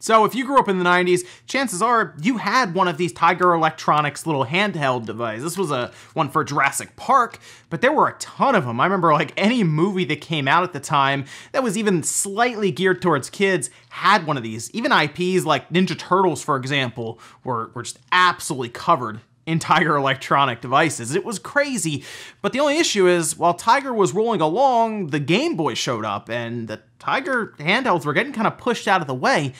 So if you grew up in the 90s, chances are you had one of these Tiger Electronics little handheld devices. This was a one for Jurassic Park, but there were a ton of them. I remember like any movie that came out at the time that was even slightly geared towards kids had one of these. Even IPs like Ninja Turtles, for example, were, were just absolutely covered in Tiger electronic devices. It was crazy, but the only issue is while Tiger was rolling along, the Game Boy showed up and the Tiger handhelds were getting kind of pushed out of the way.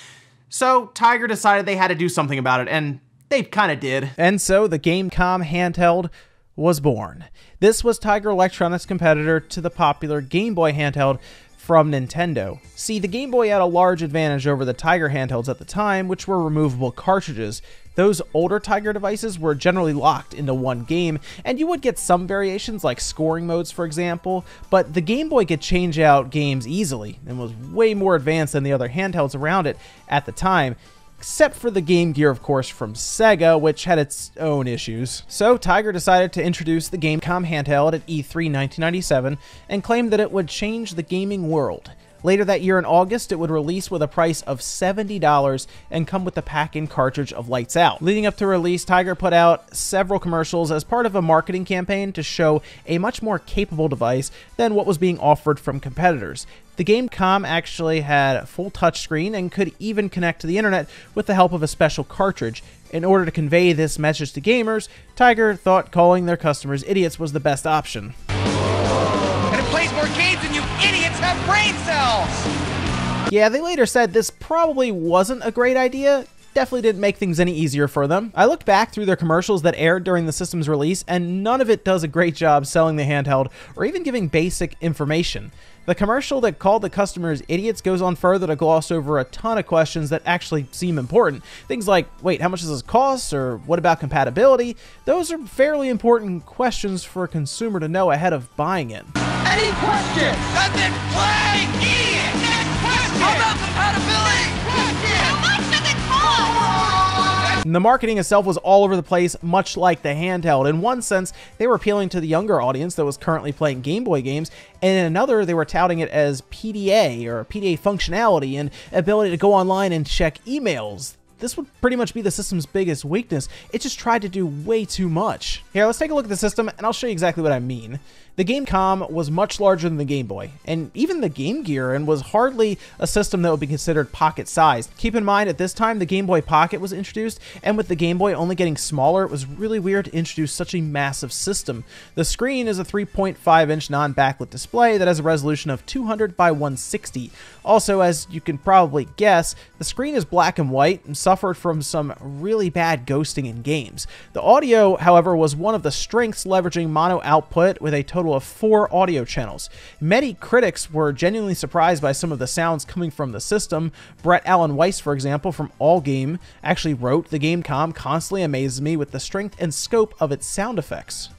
So Tiger decided they had to do something about it, and they kind of did. And so the Gamecom handheld was born. This was Tiger Electronics' competitor to the popular Game Boy handheld from Nintendo. See, the Game Boy had a large advantage over the Tiger handhelds at the time, which were removable cartridges. Those older Tiger devices were generally locked into one game, and you would get some variations like scoring modes, for example, but the Game Boy could change out games easily and was way more advanced than the other handhelds around it at the time except for the Game Gear, of course, from Sega, which had its own issues. So Tiger decided to introduce the Gamecom handheld at E3 1997 and claimed that it would change the gaming world. Later that year in August, it would release with a price of $70 and come with the pack-in cartridge of Lights Out. Leading up to release, Tiger put out several commercials as part of a marketing campaign to show a much more capable device than what was being offered from competitors. The Gamecom actually had a full touchscreen and could even connect to the internet with the help of a special cartridge. In order to convey this message to gamers, Tiger thought calling their customers idiots was the best option. Have brain cells! Yeah, they later said this probably wasn't a great idea. Definitely didn't make things any easier for them. I looked back through their commercials that aired during the system's release, and none of it does a great job selling the handheld or even giving basic information. The commercial that called the customers idiots goes on further to gloss over a ton of questions that actually seem important. Things like, wait, how much does this cost? Or what about compatibility? Those are fairly important questions for a consumer to know ahead of buying it. Any questions? Play? Next question! How about compatibility? And the marketing itself was all over the place, much like the handheld. In one sense, they were appealing to the younger audience that was currently playing Game Boy games, and in another, they were touting it as PDA or PDA functionality and ability to go online and check emails this would pretty much be the system's biggest weakness. It just tried to do way too much. Here, let's take a look at the system, and I'll show you exactly what I mean. The Gamecom was much larger than the Game Boy, and even the Game Gear, and was hardly a system that would be considered pocket-sized. Keep in mind, at this time, the Game Boy Pocket was introduced, and with the Game Boy only getting smaller, it was really weird to introduce such a massive system. The screen is a 3.5-inch non-backlit display that has a resolution of 200 by 160. Also, as you can probably guess, the screen is black and white and suffered from some really bad ghosting in games. The audio, however, was one of the strengths leveraging mono output with a total of four audio channels. Many critics were genuinely surprised by some of the sounds coming from the system. Brett Alan Weiss, for example, from Allgame, actually wrote, The Gamecom constantly amazes me with the strength and scope of its sound effects.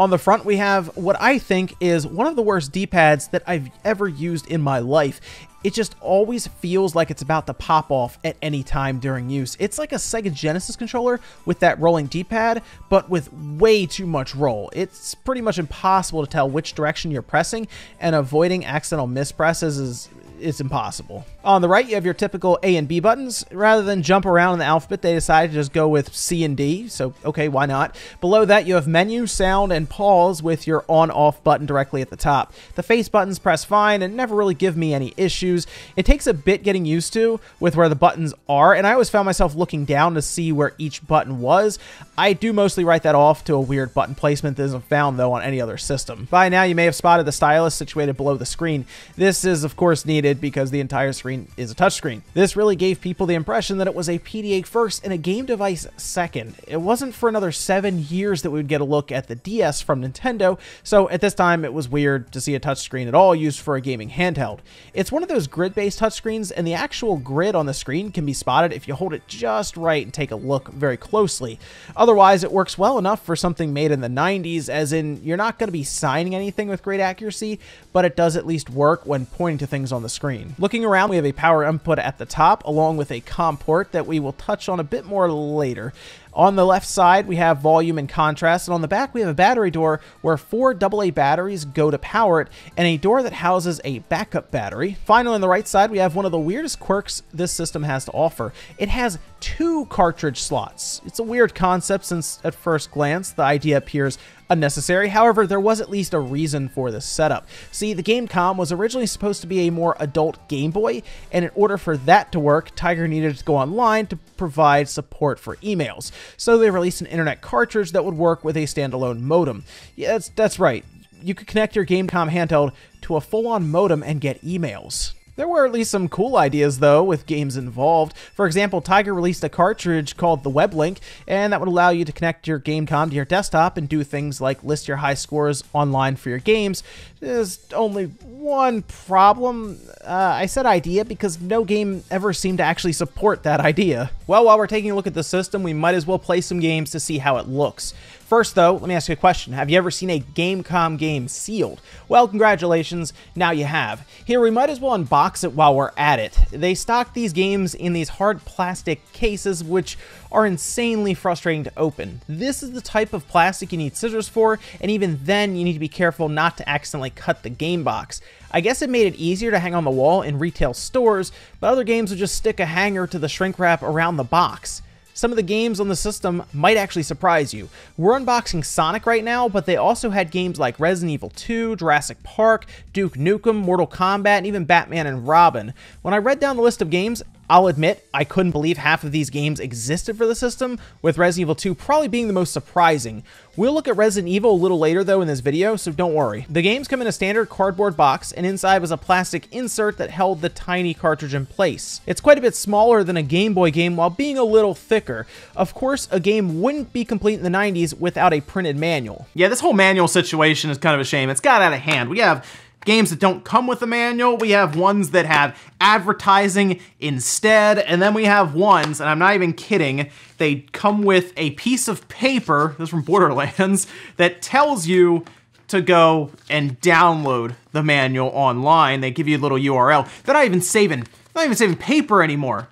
On the front, we have what I think is one of the worst D-pads that I've ever used in my life. It just always feels like it's about to pop off at any time during use. It's like a Sega Genesis controller with that rolling D-pad, but with way too much roll. It's pretty much impossible to tell which direction you're pressing, and avoiding accidental mispresses is it's impossible. On the right, you have your typical A and B buttons. Rather than jump around in the alphabet, they decided to just go with C and D, so okay, why not? Below that, you have menu, sound, and pause with your on-off button directly at the top. The face buttons press fine and never really give me any issues. It takes a bit getting used to with where the buttons are, and I always found myself looking down to see where each button was. I do mostly write that off to a weird button placement that isn't found, though, on any other system. By now, you may have spotted the stylus situated below the screen. This is, of course, needed because the entire screen is a touchscreen. This really gave people the impression that it was a PDA first and a game device second. It wasn't for another seven years that we would get a look at the DS from Nintendo, so at this time it was weird to see a touchscreen at all used for a gaming handheld. It's one of those grid-based touchscreens, and the actual grid on the screen can be spotted if you hold it just right and take a look very closely. Otherwise, it works well enough for something made in the 90s, as in you're not going to be signing anything with great accuracy, but it does at least work when pointing to things on the screen. Looking around, we have a power input at the top, along with a COM port that we will touch on a bit more later. On the left side, we have volume and contrast, and on the back, we have a battery door where four AA batteries go to power it, and a door that houses a backup battery. Finally, on the right side, we have one of the weirdest quirks this system has to offer. It has two cartridge slots. It's a weird concept since, at first glance, the idea appears unnecessary. However, there was at least a reason for this setup. See, the Game.com was originally supposed to be a more adult Game Boy, and in order for that to work, Tiger needed to go online to provide support for emails. So they released an internet cartridge that would work with a standalone modem. Yeah, that's, that's right. You could connect your Game.com handheld to a full-on modem and get emails. There were at least some cool ideas, though, with games involved. For example, Tiger released a cartridge called the WebLink, and that would allow you to connect your GameCom to your desktop and do things like list your high scores online for your games. There's only one problem. Uh, I said idea because no game ever seemed to actually support that idea. Well, while we're taking a look at the system, we might as well play some games to see how it looks. First, though, let me ask you a question. Have you ever seen a Gamecom game sealed? Well, congratulations, now you have. Here, we might as well unbox it while we're at it. They stock these games in these hard plastic cases, which are insanely frustrating to open. This is the type of plastic you need scissors for, and even then, you need to be careful not to accidentally cut the game box. I guess it made it easier to hang on the wall in retail stores, but other games would just stick a hanger to the shrink wrap around the box. Some of the games on the system might actually surprise you. We're unboxing Sonic right now, but they also had games like Resident Evil 2, Jurassic Park, Duke Nukem, Mortal Kombat, and even Batman and Robin. When I read down the list of games, I'll admit, I couldn't believe half of these games existed for the system, with Resident Evil 2 probably being the most surprising. We'll look at Resident Evil a little later though in this video, so don't worry. The games come in a standard cardboard box, and inside was a plastic insert that held the tiny cartridge in place. It's quite a bit smaller than a Game Boy game while being a little thicker. Of course, a game wouldn't be complete in the 90s without a printed manual. Yeah, this whole manual situation is kind of a shame. It's got out of hand. We have games that don't come with a manual. We have ones that have advertising instead. And then we have ones, and I'm not even kidding, they come with a piece of paper, this is from Borderlands, that tells you to go and download the manual online. They give you a little URL. They're not even saving, not even saving paper anymore.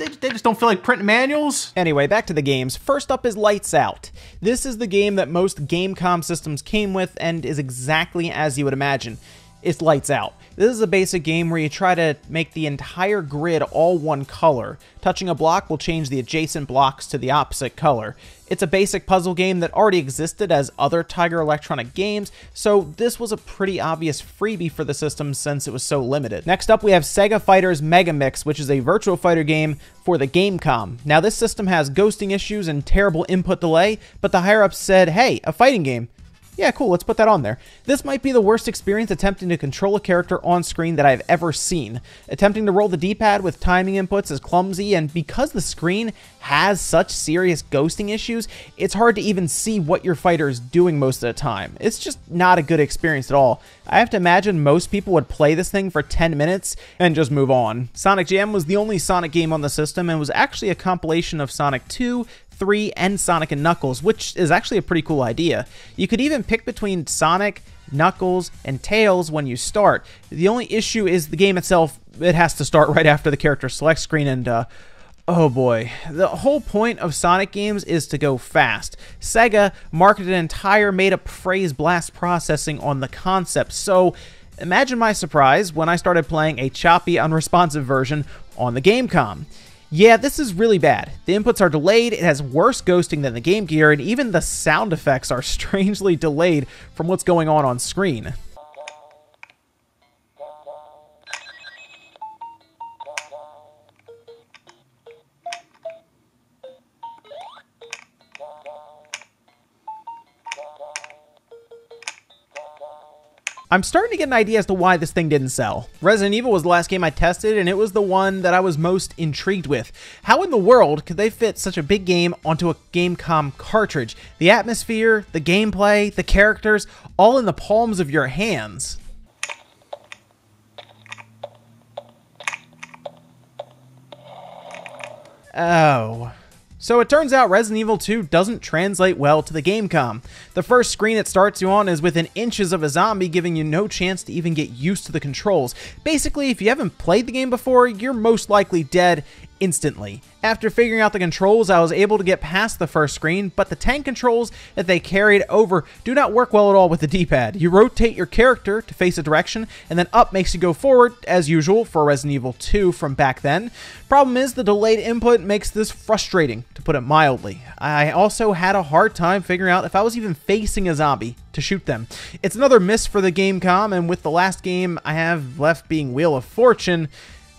They, they just don't feel like printing manuals. Anyway, back to the games. First up is Lights Out. This is the game that most Gamecom systems came with and is exactly as you would imagine. It's Lights Out. This is a basic game where you try to make the entire grid all one color. Touching a block will change the adjacent blocks to the opposite color. It's a basic puzzle game that already existed as other Tiger Electronic games, so this was a pretty obvious freebie for the system since it was so limited. Next up, we have Sega Fighters Mega Mix, which is a Virtua Fighter game for the Gamecom. Now, this system has ghosting issues and terrible input delay, but the higher-ups said, hey, a fighting game yeah, cool, let's put that on there. This might be the worst experience attempting to control a character on screen that I've ever seen. Attempting to roll the D-pad with timing inputs is clumsy, and because the screen has such serious ghosting issues, it's hard to even see what your fighter is doing most of the time. It's just not a good experience at all. I have to imagine most people would play this thing for 10 minutes and just move on. Sonic Jam was the only Sonic game on the system and was actually a compilation of Sonic 2, 3 and Sonic and Knuckles, which is actually a pretty cool idea. You could even pick between Sonic, Knuckles, and Tails when you start. The only issue is the game itself, it has to start right after the character select screen, and uh, Oh boy. The whole point of Sonic games is to go fast. Sega marketed an entire made up phrase blast processing on the concept, so imagine my surprise when I started playing a choppy, unresponsive version on the Gamecom. Yeah, this is really bad. The inputs are delayed, it has worse ghosting than the Game Gear, and even the sound effects are strangely delayed from what's going on on screen. I'm starting to get an idea as to why this thing didn't sell. Resident Evil was the last game I tested, and it was the one that I was most intrigued with. How in the world could they fit such a big game onto a Gamecom cartridge? The atmosphere, the gameplay, the characters, all in the palms of your hands. Oh. So it turns out Resident Evil 2 doesn't translate well to the Gamecom. The first screen it starts you on is within inches of a zombie, giving you no chance to even get used to the controls. Basically, if you haven't played the game before, you're most likely dead instantly. After figuring out the controls, I was able to get past the first screen, but the tank controls that they carried over do not work well at all with the D-pad. You rotate your character to face a direction, and then up makes you go forward, as usual for Resident Evil 2 from back then. Problem is, the delayed input makes this frustrating, to put it mildly. I also had a hard time figuring out if I was even facing a zombie to shoot them. It's another miss for the Gamecom, and with the last game I have left being Wheel of Fortune,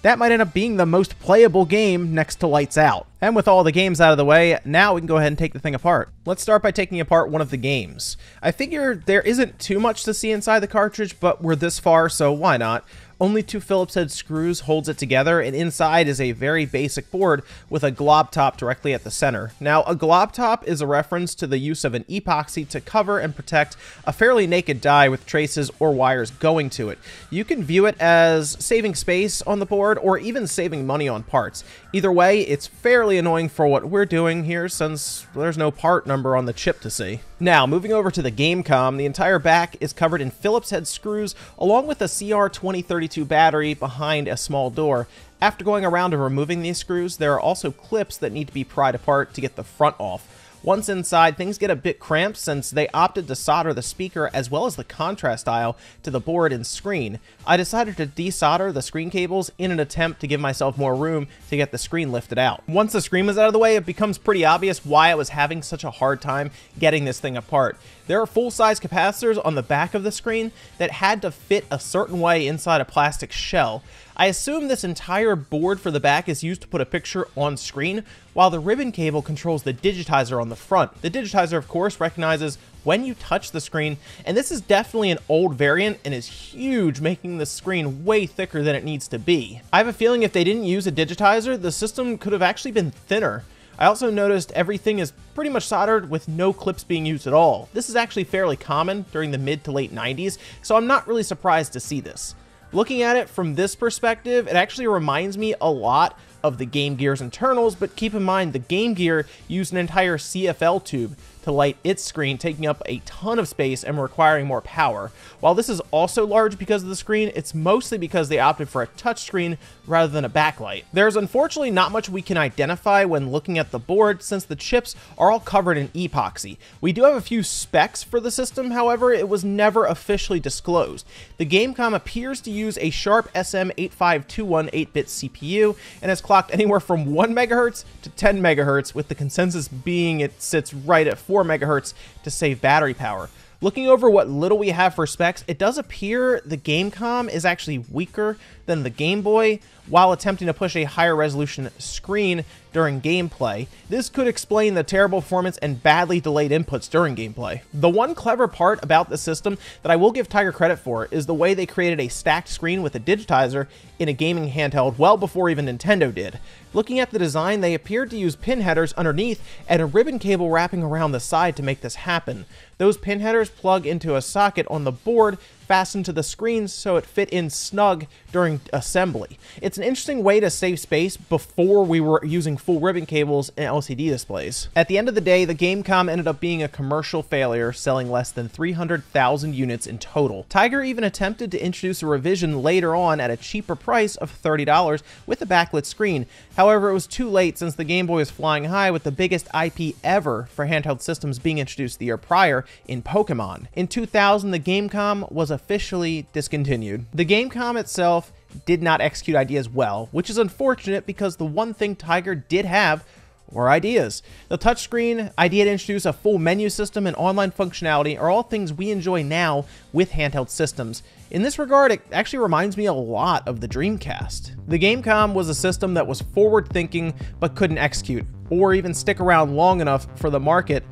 that might end up being the most playable game next to Lights Out. And with all the games out of the way, now we can go ahead and take the thing apart. Let's start by taking apart one of the games. I figure there isn't too much to see inside the cartridge, but we're this far, so why not? Only two Phillips head screws holds it together, and inside is a very basic board with a glob top directly at the center. Now, a glob top is a reference to the use of an epoxy to cover and protect a fairly naked die with traces or wires going to it. You can view it as saving space on the board or even saving money on parts. Either way, it's fairly annoying for what we're doing here since there's no part number on the chip to see. Now, moving over to the Gamecom, the entire back is covered in Phillips head screws along with a CR2032 battery behind a small door. After going around and removing these screws, there are also clips that need to be pried apart to get the front off. Once inside, things get a bit cramped since they opted to solder the speaker as well as the contrast dial to the board and screen. I decided to desolder the screen cables in an attempt to give myself more room to get the screen lifted out. Once the screen was out of the way, it becomes pretty obvious why I was having such a hard time getting this thing apart. There are full-size capacitors on the back of the screen that had to fit a certain way inside a plastic shell. I assume this entire board for the back is used to put a picture on screen, while the ribbon cable controls the digitizer on the front. The digitizer, of course, recognizes when you touch the screen, and this is definitely an old variant and is huge, making the screen way thicker than it needs to be. I have a feeling if they didn't use a digitizer, the system could have actually been thinner. I also noticed everything is pretty much soldered with no clips being used at all. This is actually fairly common during the mid to late 90s, so I'm not really surprised to see this. Looking at it from this perspective, it actually reminds me a lot of the Game Gear's internals, but keep in mind the Game Gear used an entire CFL tube to light its screen, taking up a ton of space and requiring more power. While this is also large because of the screen, it's mostly because they opted for a touchscreen rather than a backlight. There's unfortunately not much we can identify when looking at the board since the chips are all covered in epoxy. We do have a few specs for the system, however, it was never officially disclosed. The Gamecom appears to use a Sharp SM8521 8-bit CPU and has clocked anywhere from 1 MHz to 10 MHz, with the consensus being it sits right at 4 megahertz to save battery power. Looking over what little we have for specs, it does appear the Gamecom is actually weaker than the Game Boy while attempting to push a higher resolution screen during gameplay. This could explain the terrible performance and badly delayed inputs during gameplay. The one clever part about the system that I will give Tiger credit for is the way they created a stacked screen with a digitizer in a gaming handheld well before even Nintendo did. Looking at the design, they appeared to use pin headers underneath and a ribbon cable wrapping around the side to make this happen. Those pin headers plug into a socket on the board fastened to the screen so it fit in snug during assembly. It's an interesting way to save space before we were using full ribbon cables and LCD displays. At the end of the day, the Gamecom ended up being a commercial failure, selling less than 300,000 units in total. Tiger even attempted to introduce a revision later on at a cheaper price of $30 with a backlit screen. However, it was too late since the Game Boy was flying high with the biggest IP ever for handheld systems being introduced the year prior in Pokemon. In 2000, the Gamecom was a officially discontinued. The Gamecom itself did not execute ideas well, which is unfortunate because the one thing Tiger did have were ideas. The touchscreen, idea to introduce a full menu system, and online functionality are all things we enjoy now with handheld systems. In this regard, it actually reminds me a lot of the Dreamcast. The Gamecom was a system that was forward-thinking but couldn't execute, or even stick around long enough for the market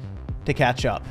to catch up.